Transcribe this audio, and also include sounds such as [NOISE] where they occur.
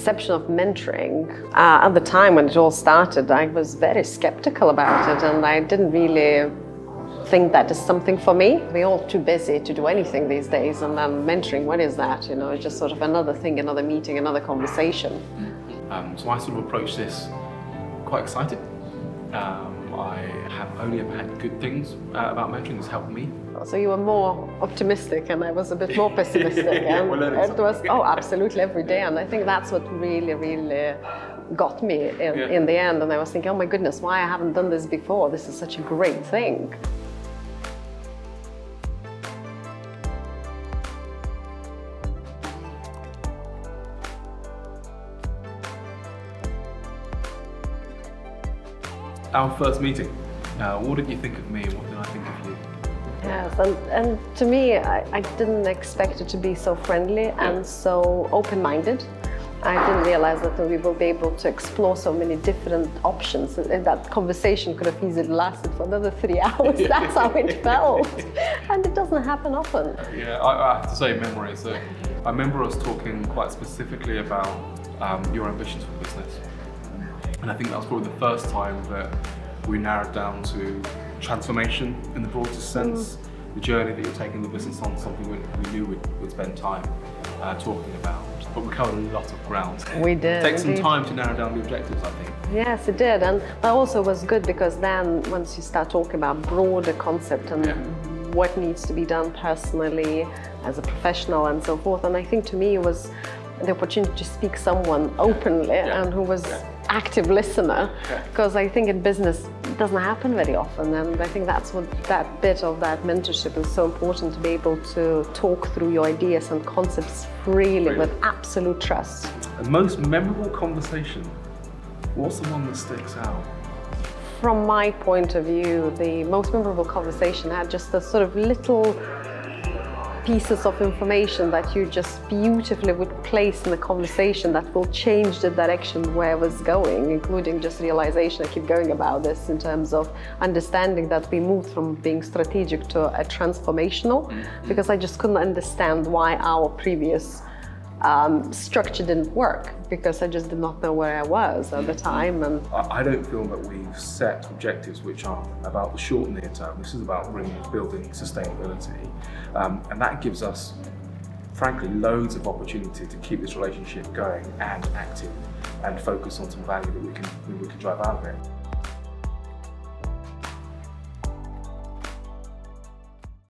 perception of mentoring. Uh, at the time when it all started, I was very skeptical about it and I didn't really think that is something for me. We're all too busy to do anything these days and then mentoring, what is that? You know, it's just sort of another thing, another meeting, another conversation. Um, so I sort of approached this quite excited. Um, I have only ever had good things uh, about mentoring. It's helped me. So you were more optimistic and I was a bit more pessimistic. [LAUGHS] and it was, oh, absolutely every day. And I think that's what really, really got me in, yeah. in the end. And I was thinking, oh my goodness, why I haven't done this before? This is such a great thing. Our first meeting, uh, what did you think of me? What did I think of you? Yes, and, and to me, I, I didn't expect it to be so friendly yeah. and so open-minded. I didn't realize that we will be able to explore so many different options. And that conversation could have easily lasted for another three [LAUGHS] hours. That's how it [LAUGHS] felt. and it doesn't happen often. Yeah, I, I have to say memories. So I remember us talking quite specifically about um, your ambitions for business. And I think that was probably the first time that we narrowed down to transformation in the broadest sense. Mm. The journey that you're taking the business on, something we, we knew we'd, we'd, spend time uh, talking about. But we covered a lot of ground. We did. it takes some time to narrow down the objectives, I think. Yes, it did. And that also was good because then once you start talking about broader concept and yeah. what needs to be done personally, as a professional and so forth. And I think to me it was the opportunity to speak someone openly yeah. and who was yeah. Active listener because yeah. I think in business it doesn't happen very often and I think that's what that bit of that mentorship is so important to be able to talk through your ideas and concepts freely with absolute trust. The most memorable conversation, what's the one that sticks out? From my point of view, the most memorable conversation had just a sort of little pieces of information that you just beautifully would place in a conversation that will change the direction where I was going, including just realization. I keep going about this in terms of understanding that we moved from being strategic to a transformational, mm -hmm. because I just couldn't understand why our previous um, structure didn't work because I just did not know where I was at the time. And I don't feel that we've set objectives which are about the short and near term. This is about building sustainability, um, and that gives us, frankly, loads of opportunity to keep this relationship going and active, and focus on some value that we can we can drive out of it.